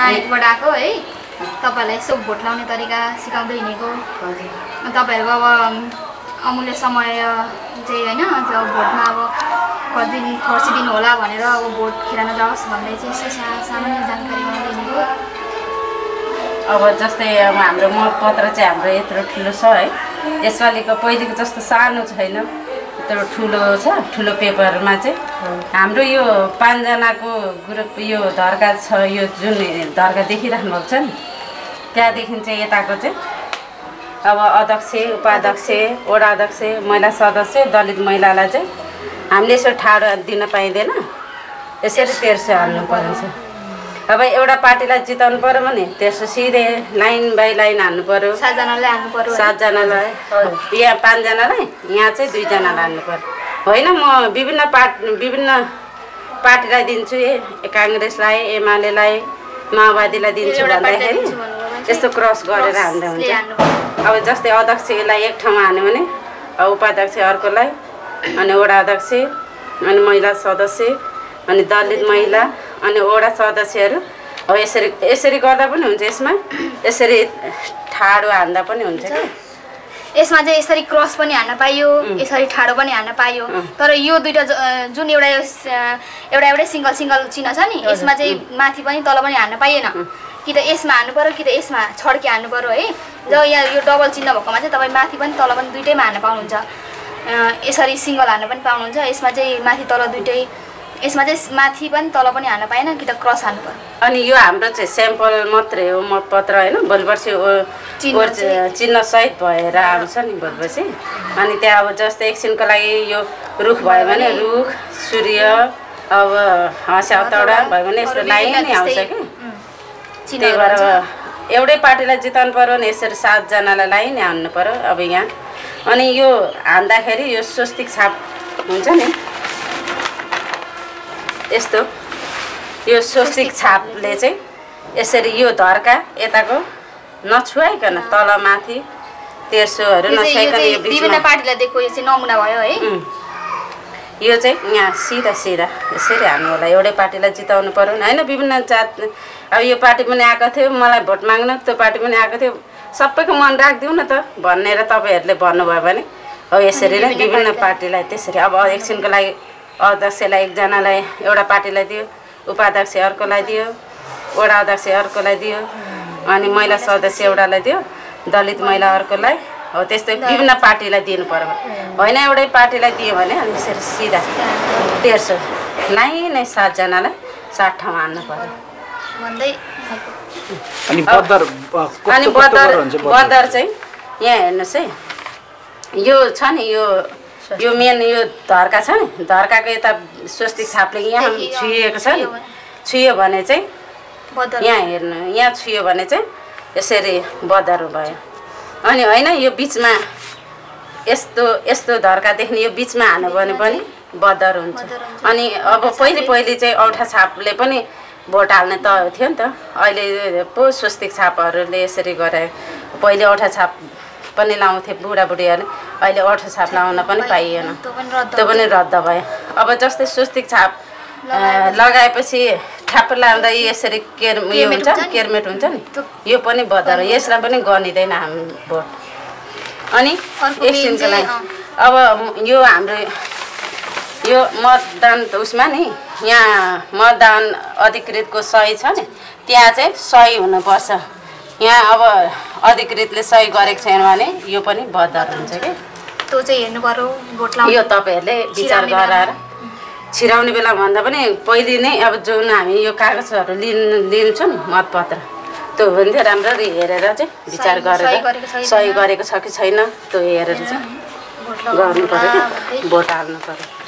आयोगबाट आएको है। तपाईँहरूलाई यसो भोट लाउने तरिका सिकाउँदै हिँडेको। तपाईँहरूको अब अमूल्य समय चाहिँ होइन त्यो भोटमा अब कति दिन खर्चिदिनु होला भनेर अब भोट खेल्न जाओस् भन्दै चाहिँ यसो सा सामान्य जानकारी गराउँदै हिँडेको। अब जस्तै अब हाम्रो मतपत्र चाहिँ हाम्रो यत्रो ठुलो छ है। यसपालिको पहिलेको जस्तो सानो छैन। ठुलो छ ठुलो पेपरमा चाहिँ। हाम्रो यो पाँचजनाको ग्रुप यो धर्का छ यो जुन धर्का देखिराख्नु भएको छ नि त्यहाँदेखि चाहिँ यताको चाहिँ अब अध्यक्ष उपाध्यक्ष वडा अध्यक्ष महिला सदस्य दलित महिलालाई चाहिँ हामीले यसो ठाडो दिन पाइँदैन। यसरी तेर्सो हाल्नु पर्छ अब एउटा पार्टीलाई जिताउनु पऱ्यो भने त्यसो सिधै लाइन बाई लाइन हाल्नु पऱ्यो सातजनालाई पऱ्यो होइन? सातजनालाई। यहाँ पाँचजनालाई यहाँ चाहिँ दुईजनालाई हाल्नु पऱ्यो होइन म विभिन्न पार्ट विभिन्न पार्टीलाई दिन्छु ए काङ्ग्रेसलाई एमालेलाई माओवादीलाई दिन्छु भन्दाखेरि यस्तो क्रस गरेर क्रसले हुन्छ। अब जस्तै अध्यक्षलाई एक ठाउँमा हाल्यो भने अब उपाध्यक्ष अर्कोलाई अनि वडा अध्यक्ष अनि महिला सदस्य अनि दलित महिला। अनि वडा सदस्यहरू। अब यसरी यसरी गर्दा पनि हुन्छ यसमा। यसरी ठाडो हान्दा पनि हुन्छ कि? यसमा चाहिँ यसरी क्रस पनि हान्न पाइयो यसरी ठाडो पनि हान्न पाइयो। तर यो दुइटा जुन एउटा एउटा एउटै सिङ्गल सिङ्गल चिन्ह छ नि यसमा चाहिँ माथि पनि तल पनि हान्न पाइएन। कि त यसमा हान्नु पऱ्यो कि त यसमा छड्के हान्नु पऱ्यो है। जब यहाँ यो डबल चिन्ह भएकोमा चाहिँ तपाईँ माथि पनि तल पनि दुइटैमा हान्न पाउनुहुन्छ। यसरी सिङ्गल हान्न पनि पाउनुहुन्छ। यसमा चाहिँ माथि तल दुइटै यसमा चाहिँ माथि पनि तल पनि हान्न पाएन कि त क्रस हान्नु पऱ्यो अनि यो हाम्रो चाहिँ स्याम्पल मात्रै हो मतपत्र होइन भोलि पर्सि ओ- चिन्ह चिन्हसहित भएर आउँछ नि भोलि पर्सि अनि त्यहाँ अब जस्तै एकछिनको लागि यो रुख भयो भने रुख सूर्य अब हँस हतौडा भयो भने यस्तो लाइन नै आउँछ कि। त्यही भएर। एउटै पार्टीलाई जिताउनु पऱ्यो भने यसरी सातजनालाई लाइन हान्नु पऱ्यो अब यहाँ। अनि यो हान्दाखेरि यो स्वस्तिक छाप हुन्छ नि। यस्तो। यो स्वस्तिक छापले चाहिँ यसरी यो धर्का यताको नछुवाइकन तल माथि तेर्सोहरू नछुवाइकन विभिन्न पार्टीलाई दिएको यो चाहिँ नमुना भयो है. यो चाहिँ यहाँ सिधा सिधा। यसरी हाल्नु होला एउटै पार्टीलाई जिताउनु पऱ्यो नि होइन विभिन्न जात अब यो पार्टी पनि आएको थियो। मलाई भोट माग्न त्यो पार्टी पनि आएको थियो। सबैको मन राखिदिउँ न त। भनेर तपाईँहरूले भन्नुभयो भने। अब यसरी नै विभिन्न पार्टीलाई त्यसरी। अब एकछिनको लागि अध्यक्षलाई एकजनालाई एउटा पार्टीलाई दियो उपाध्यक्ष अर्कोलाई दियो वडा अध्यक्ष अर्कोलाई दियो अनि महिला सदस्य एउटालाई दियो दलित महिला अर्कोलाई। हो त्यस्तै विभिन्न पार्टीलाई दिनु पर्यो। होइन एउटै पार्टीलाई दियो भने अनि यसरी सिधा तेर्सो लाइनै सातजनालाई सात ठाउँमा हाल्नु पर्यो। भन्दै अनि? बदर चाहिँ यहाँ हेर्नुहोस् है। यो छ नि यो यो मेन यो धर्का छ नि। धर्काको यता स्वस्तिक छापले यहाँ छुइएको छ नि। छुयो भने। चाहिँ यहाँ हेर्नु यहाँ छुयो भने चाहिँ यसरी बदर भयो। अनि होइन यो बिचमा यस्तो यस्तो धर्का देख्ने यो बिचमा हाल्नु भने पनि बदर हुन्छ। अनि अब पहिले पहिले चाहिँ औठा छापले पनि भोट हाल्ने त थियो नि त। अहिले पो स्वस्तिक छापहरूले यसरी गरायो पहिले औठा छाप पनि लाउँथे बुढाबुढीहरूले। अहिले औठा छाप लाउन पनि पाइएन। त्यो पनि रद्द भयो। अब जस्तै स्वस्तिक छाप लगाएपछि ठ्याप्प लाउँदा यसरी केर उयो हुन्छ? केरमेट हुन्छ नि। यो पनि बदर हो यसलाई पनि गनिँदैन हाम्रो भोट अनि एकछिनको लागि अब यो हाम्रो यो मतदान उसमा नि यहाँ मतदान अधिकृतको सही छ नि। त्यहाँ चाहिँ सही हुनुपर्छ। यहाँ अब अधिकृतले सही गरेको छैन भने यो पनि बदर हुन्छ कि। त्यो चाहिँ हेर्नु पर्यो भोट लाउनु यो तपाईँहरूले विचार गराएर छिराउने बेला भन्दा पनि पहिले नै अब जुन हामी यो कागजहरू लिन लिन्छौँ नि मतपत्र त्यो हो भने चाहिँ राम्ररी हेरेर चाहिँ विचार गरेर। सही गरेको छ कि छैन त्यो हेरेर चाहिँ गर्नु पऱ्यो कि भोट हाल्नु पऱ्यो